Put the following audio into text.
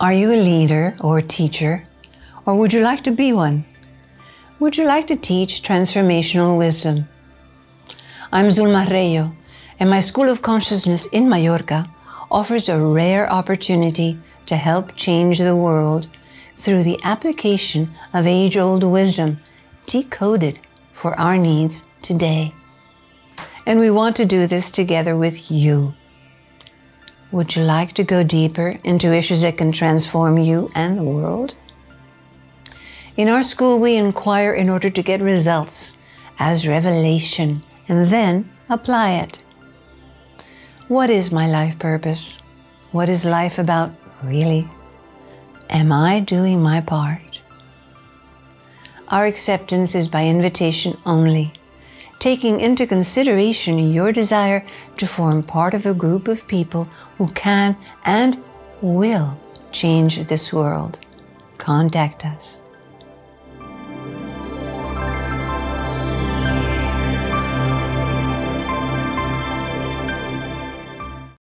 Are you a leader or a teacher? Or would you like to be one? Would you like to teach transformational wisdom? I'm Zulma Reyo, and my School of Consciousness in Mallorca offers a rare opportunity to help change the world through the application of age old wisdom decoded for our needs today. And we want to do this together with you. Would you like to go deeper into issues that can transform you and the world? In our school, we inquire in order to get results as revelation and then apply it. What is my life purpose? What is life about, really? Am I doing my part? Our acceptance is by invitation only, taking into consideration your desire to form part of a group of people who can and will change this world. Contact us.